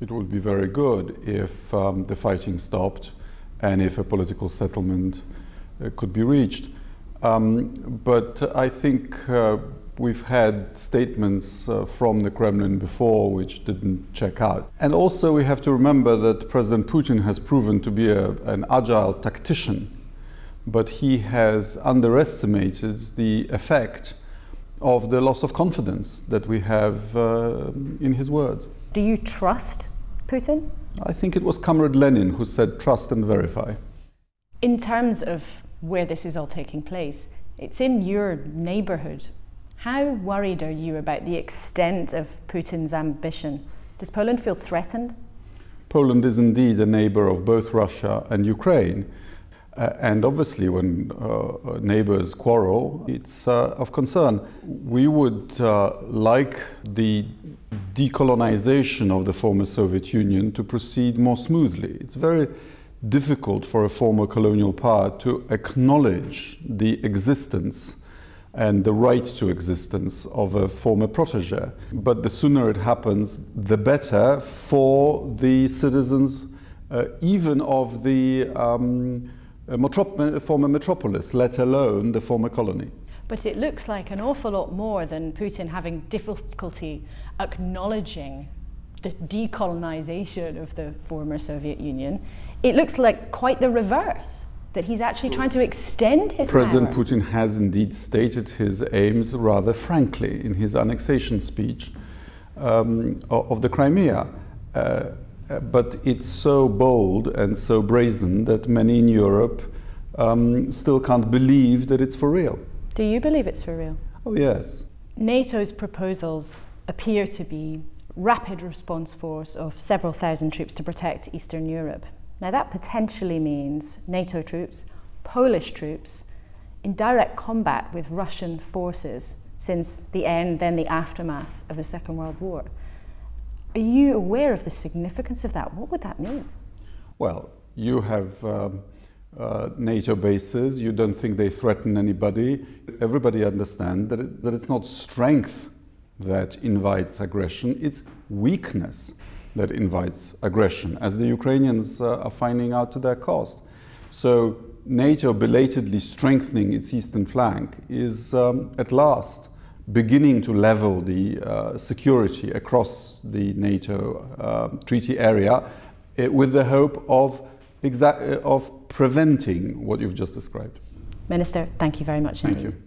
It would be very good if um, the fighting stopped and if a political settlement uh, could be reached. Um, but I think uh, we've had statements uh, from the Kremlin before which didn't check out. And also, we have to remember that President Putin has proven to be a, an agile tactician, but he has underestimated the effect of the loss of confidence that we have uh, in his words. Do you trust Putin? I think it was Comrade Lenin who said trust and verify. In terms of where this is all taking place, it's in your neighbourhood. How worried are you about the extent of Putin's ambition? Does Poland feel threatened? Poland is indeed a neighbour of both Russia and Ukraine. Uh, and obviously, when uh, neighbors quarrel, it's uh, of concern. We would uh, like the decolonization of the former Soviet Union to proceed more smoothly. It's very difficult for a former colonial power to acknowledge the existence and the right to existence of a former protege. But the sooner it happens, the better for the citizens, uh, even of the um, metrop former metropolis, let alone the former colony. But it looks like an awful lot more than Putin having difficulty acknowledging the decolonization of the former Soviet Union. It looks like quite the reverse that he's actually trying to extend his President power. Putin has indeed stated his aims rather frankly in his annexation speech um, of the Crimea. Uh, but it's so bold and so brazen that many in Europe um, still can't believe that it's for real. Do you believe it's for real? Oh, yes. NATO's proposals appear to be rapid response force of several thousand troops to protect Eastern Europe. Now, that potentially means NATO troops, Polish troops, in direct combat with Russian forces since the end, then the aftermath of the Second World War. Are you aware of the significance of that? What would that mean? Well, you have um, uh, NATO bases, you don't think they threaten anybody. Everybody understands that, it, that it's not strength that invites aggression, it's weakness that invites aggression, as the Ukrainians uh, are finding out to their cost. So, NATO belatedly strengthening its eastern flank is um, at last beginning to level the uh, security across the NATO uh, treaty area uh, with the hope of, uh, of preventing what you've just described. Minister, thank you very much thank indeed. you.